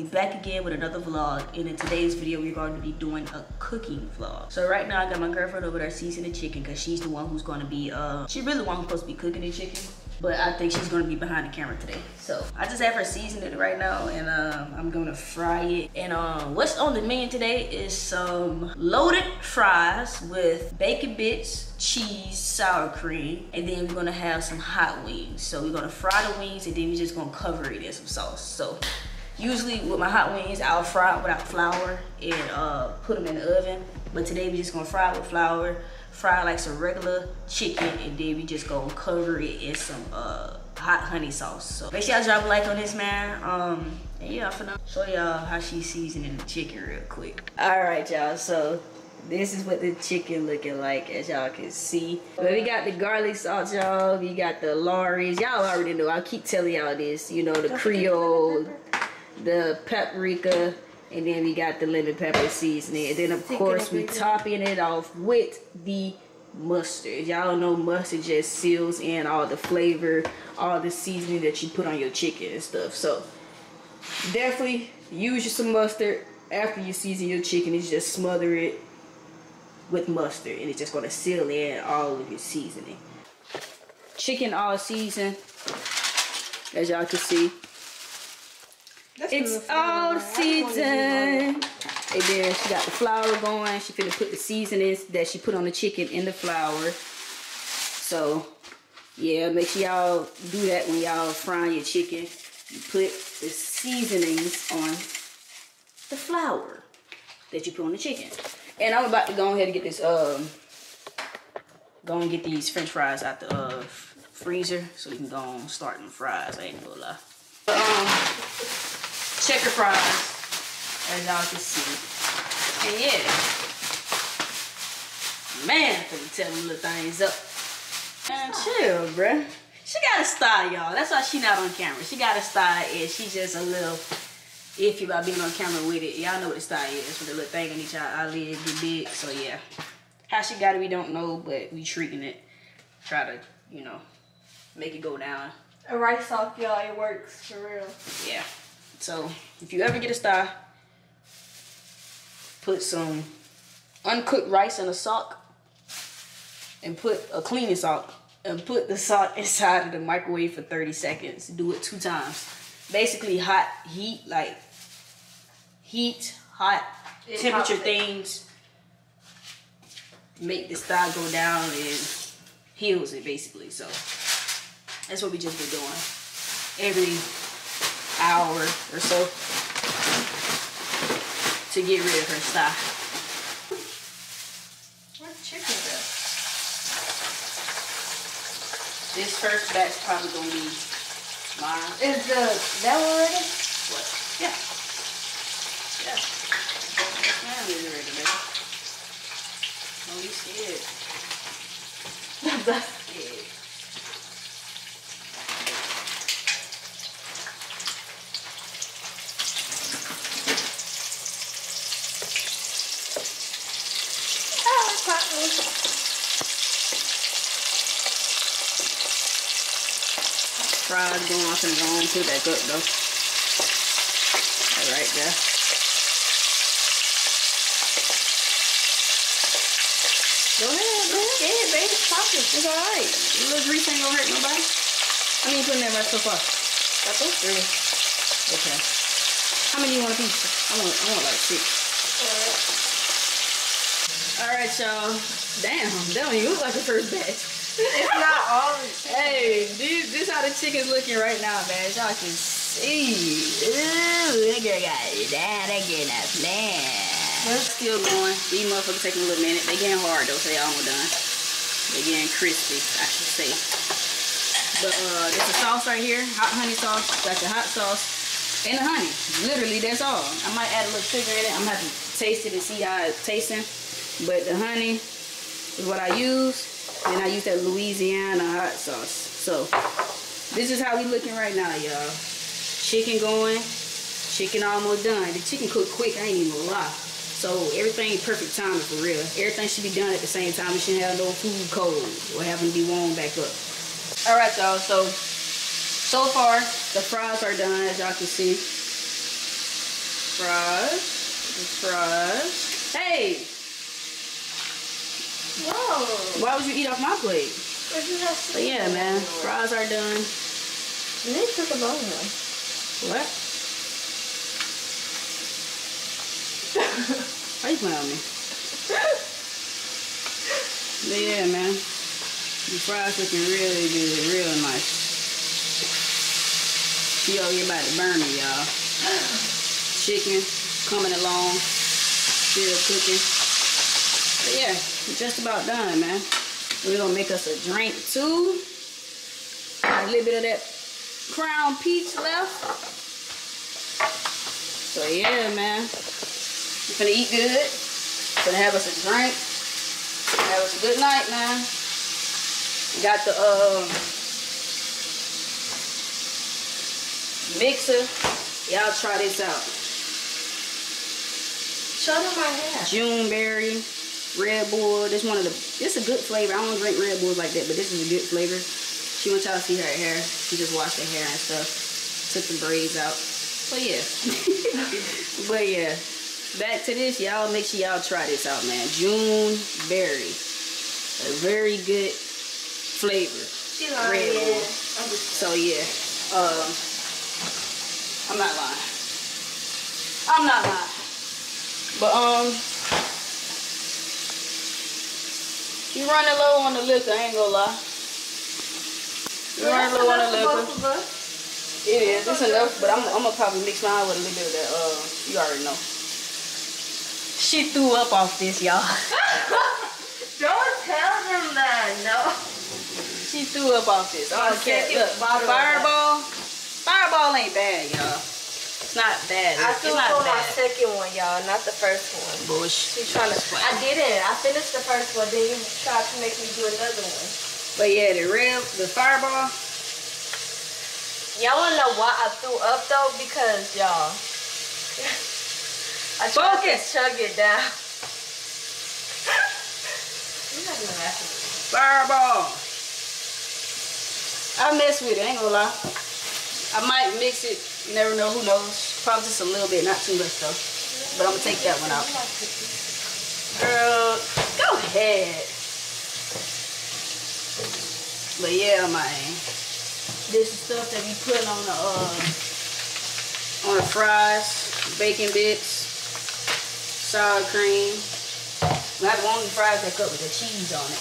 We back again with another vlog. And in today's video, we're going to be doing a cooking vlog. So right now, I got my girlfriend over there seasoning the chicken because she's the one who's going to be, uh, she really who's supposed to be cooking the chicken. But I think she's going to be behind the camera today. So I just have her seasoning it right now and um, I'm going to fry it. And um, what's on the menu today is some loaded fries with bacon bits, cheese, sour cream, and then we're gonna have some hot wings. So we're gonna fry the wings and then we're just gonna cover it in some sauce. So usually with my hot wings, I'll fry it without flour and uh, put them in the oven. But today we're just gonna fry it with flour, fry like some regular chicken, and then we just gonna cover it in some uh, hot honey sauce. So make sure y'all drop a like on this, man. Um, and yeah, I'm finna show y'all how she's seasoning the chicken real quick. All right, y'all, so this is what the chicken looking like as y'all can see but we got the garlic sauce y'all we got the Lawry's y'all already know i keep telling y'all this you know the creole the paprika and then we got the lemon pepper seasoning. And then of course we topping it off with the mustard. Y'all know mustard just seals in all the flavor all the seasoning that you put on your chicken and stuff. So definitely use some mustard. After you season your chicken is just smother it with mustard and it's just going to seal in all of your seasoning. Chicken all seasoned, as y'all can see. That's it's all seasoned. And then she got the flour going. She finna put the seasonings that she put on the chicken in the flour. So, yeah, make sure y'all do that when y'all frying your chicken. You put the seasonings on the flour that you put on the chicken. And I'm about to go ahead and get this, um, go and get these french fries out the uh, freezer so we can go and start the fries. I ain't gonna lie. Um, checker fries, as y'all can see. And yeah, man, I can tell them little things up. Man, chill, bruh. She got a stye, y'all. That's why she not on camera. She got a stye and she just a little iffy about being on camera with it. Y'all know what the stye is with the little thing on each eyelid get big. So yeah. How she got it, we don't know, but we treating it. Try to, you know, make it go down. A rice sock, y'all, it works for real. Yeah. So if you ever get a star, put some uncooked rice in a sock and put a cleaning sock and put the sock inside of the microwave for 30 seconds. Do it two times. Basically hot heat, like heat, hot it temperature things make the stye go down and heals it basically. So that's what we just been doing every hour or so to get rid of her stuff. Where's chicken go? This first batch probably gonna be mine. Is the that one ready? What? Yeah. Yeah. Man, you're ready, baby. Oh, you scared. Fried going off and on, put that up though. Right there. Go ahead, go ahead, baby. Pop it. It's all right. A little grease ain't gonna hurt nobody. How many you putting that right so far? Got those three. Okay. How many you want a piece? I want, I want like six. All right, y'all. Damn, that don't even look like the first batch. it's not all. hey, this, this how the chicken's looking right now, man. Y'all can see. Ooh, that girl got it. That girl not playing. Still going. These motherfuckers taking a little minute. They getting hard though, so they almost done. They getting crispy, I should say. But uh, there's a sauce right here, hot honey sauce. Got the hot sauce and the honey. Literally, that's all. I might add a little sugar in it. I'm gonna have to taste it and see how it's tasting. But the honey is what I use. And I use that Louisiana hot sauce. So this is how we looking right now, y'all. Chicken going. Chicken almost done. The chicken cooked quick, I ain't even gonna lie. So everything perfect timing for real. Everything should be done at the same time. It shouldn't have no food cold or having to be warmed back up. All right, y'all. So, so far, the fries are done, as y'all can see. fries. Fries. Hey, Whoa. why would you eat off my plate? But you have But yeah, man, fries are done. And They took a long one. What? Why you playing on me? But yeah, man. The fries looking really good, real nice. Over here about to burn me, y'all. Chicken coming along, still cooking. But yeah, just about done, man. We're gonna make us a drink too. Got a little bit of that crown peach left. So yeah, man. We finna eat good. Gonna have us a drink. Have us a good night, man. Got the uh, mixer. Y'all try this out. Show them my hair. Juneberry, Red Bull. This one of the. This a good flavor. I don't drink Red Bulls like that, but this is a good flavor. She wants y'all to see her hair. She just washed her hair and stuff. Took the braids out. But yeah. but yeah. Back to this, y'all make sure y'all try this out, man. June berry. A very good flavor. She. Red. Bull. So yeah. Um I'm not lying. I'm not lying. But um you running low on the liquor, I ain't gonna lie. You running low on the liquor. Both of us. It is. It's enough, but I'm, I'm gonna probably mix mine with a little bit of that. Uh, you already know. She threw up off this, y'all. Don't tell them that. No. She threw up off this. Oh, okay. Look, Fireball. Fireball ain't bad, y'all. It's not bad. I It's threw not for my second one, y'all, not the first one. Bush. She's trying to. I didn't. I finished the first one. Then you tried to make me do another one. But yeah, the red, the Fireball. Y'all wanna know why I threw up though? Because y'all, I tried Focus. to chug it down. You're not even laughing. Fireball. I mess with it, ain't gonna lie. I might mix it, you never know, who knows. Probably just a little bit, not too much though. But I'm gonna take that one out. Girl, go ahead. But yeah, man. This is stuff that we put on the uh on the fries, bacon bits, sour cream. Not the only fries that cut with the cheese on it.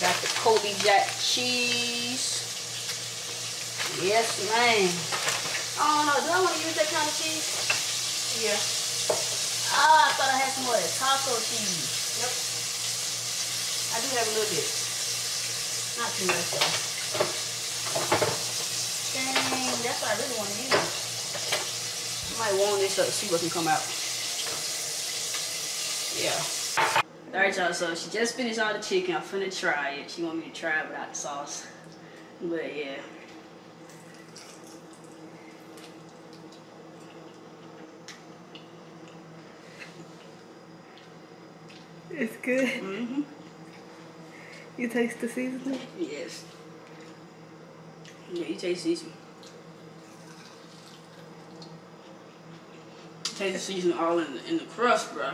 Got the Colby Jack cheese. Yes, ma'am. I don't know. Do I want to use that kind of cheese? Yeah. Ah, I thought I had some more of that taco cheese. Yep. I do have a little bit. Not too much though. Dang, that's what I really want to use. I might warm this up, see what can come out. Yeah. Alright y'all, so she just finished all the chicken. I'm finna try it. She want me to try it without the sauce. But yeah. It's good. Mm-hmm. You taste the seasoning? Yes. Yeah, you taste seasoning. Taste the seasoning all in the, in the crust, bro.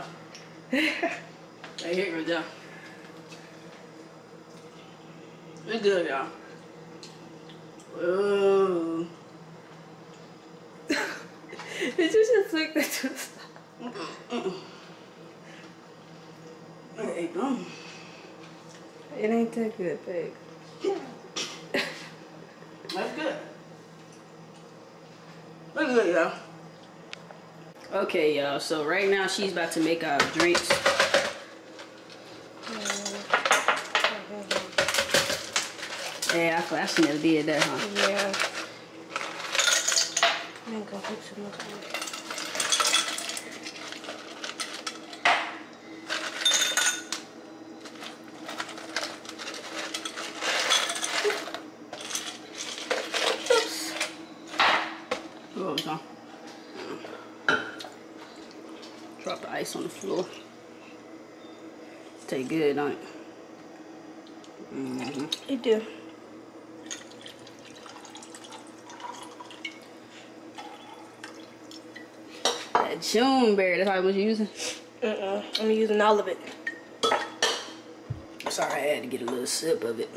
Right here, right there. It's good, y'all. Whoa. Did you just flick that to the side? It ain't that good, babe. That's good. That's good, y'all. Okay, y'all. So right now she's about to make our drinks. Yeah, I, I should never did that, huh? Yeah. I'm gonna go put some of that. Was on? Drop the ice on the floor. Stay good, don't it? Mm-hmm. It do. That Juneberry, that's how much you using? Mm-mm. I'm using all of it. Sorry, I had to get a little sip of it.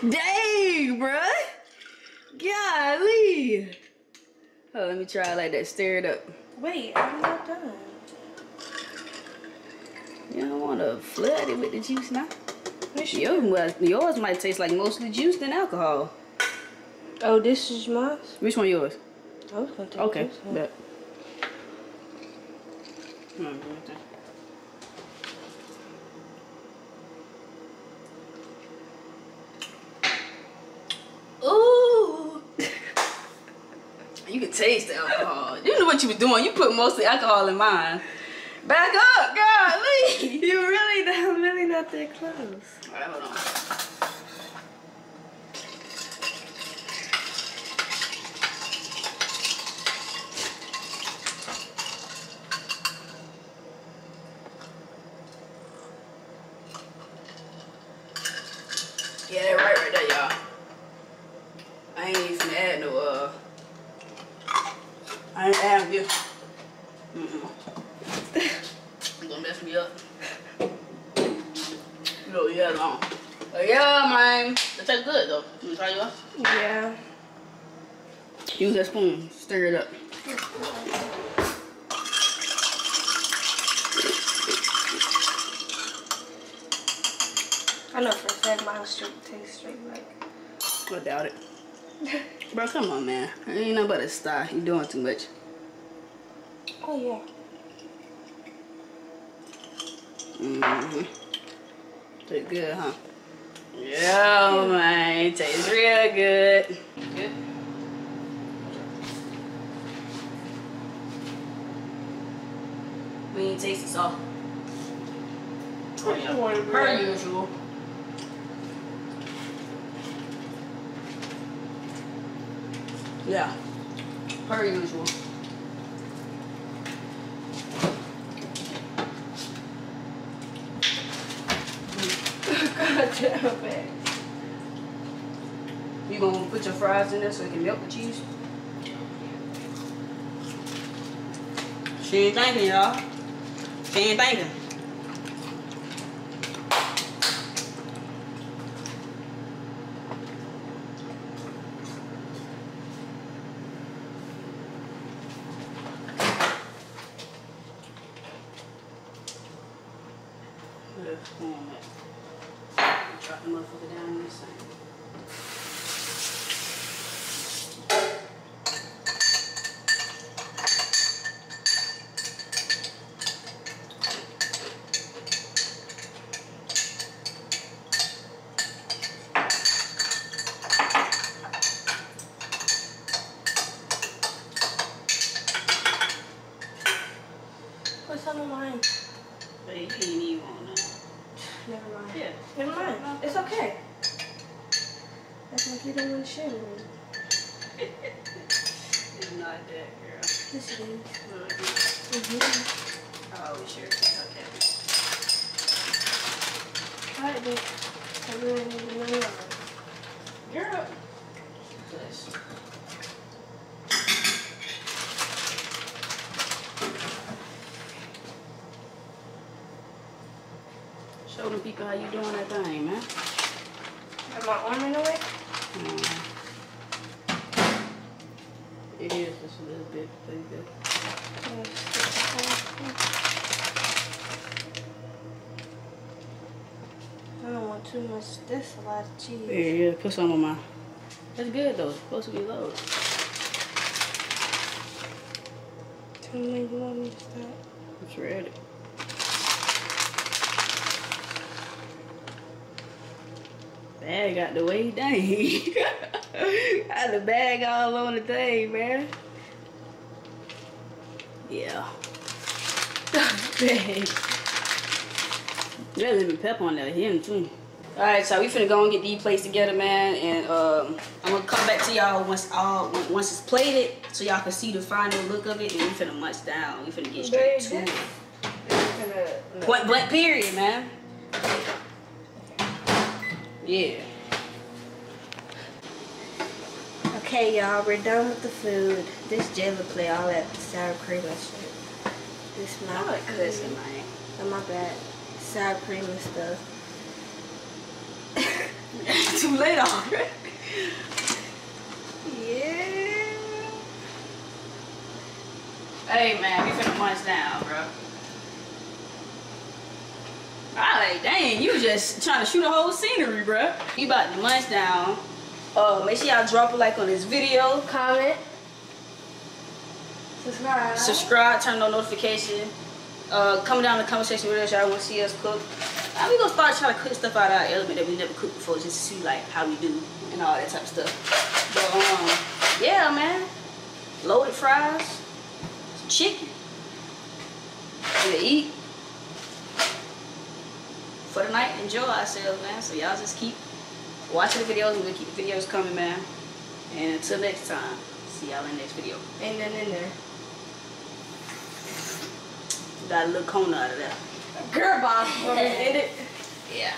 Dang, bruh. Golly. Oh, let me try like that. Stir it up. Wait, I'm not done. You don't want to flood it with the juice now. Yours, must- yours might taste like mostly juice than alcohol. Oh, this is mine? Which one yours? I was gonna take Okay. this one. Bet. Hmm, right there. Ooh. you can taste the alcohol. You knew what you were doing. You put mostly alcohol in mine. Back up, girl. Leave. You really not, I'm really not that close. All right, hold on. Yeah, that right right there, y'all. I ain't even finna add no, uh, I ain't adding this. Mm-mm. You gonna mess me up. You know, yeah, long. But yeah, man. That tastes good, though. You wanna try yours? Yeah. Use that spoon. Stir it up. I know for a fact mine straight tastes straight like. I doubt it. Bro, come on, man. It ain't nothing but a star. You doing too much. Oh yeah. Mm-hmm. Taste good, huh? Yeah, man. Tastes real good. Good. We ain't tasted salt. Per usual. Yeah. Per usual. God damn it. You gonna put your fries in there so it can melt the cheese? She ain't thinking, y'all. She ain't thinking. Yeah, come on, man. Drop the motherfucker down in this thing. Put some of mine. But you ain't even want none. Never mind. Yeah. Never mind. It's okay. That's like you don't want to share with me. It's not that, girl. Yes, it is. No, it isn't. Mm-hmm. I always share things like that. Alright, bitch. I really need to know mine. Girl. Yes. Show them people how you doing that thing, man. Got my arm in the way? Mm. It is just a little bit. Yeah, stick the whole thing. I don't want too much. This a lot of cheese. Yeah, yeah, put some on mine. That's good though. It's supposed to be low. Tell me you want me to start. It's ready. Bag got the way dang. got the bag all on the thing, man. Yeah. Dang. There's even pepper on there, him too. Alright, so we finna go and get these plates together, man, and um, I'm gonna come back to y'all once all once it's plated, so y'all can see the final look of it, and we finna munch down. We finna get straight to it. Point blank period, man. Yeah. Okay, y'all, we're done with the food. This jelly play all that sour cream and shit. This my cussing, man. Oh my bad. Sour cream and stuff. Too late already. Yeah. Hey man, we finna munch down, bro. Alright, dang, you just trying to shoot a whole scenery, bro. You about to munch down. Uh, make sure y'all drop a like on this video. Comment. Subscribe. Subscribe, turn on notification. Uh, comment down in the comment section what else y'all want to see us cook. Uh, we gonna start trying to cook stuff out of our element that we never cooked before, just to see like how we do and all that type of stuff. But um, yeah, man, loaded fries, chicken, to eat for the night. Enjoy ourselves, man. So y'all just keep watching the videos. We're gonna keep the videos coming, man. And until next time, see y'all in the next video. Ain't nothing in there. Got a little cone out of there. Girl boss. Want me it? Yeah.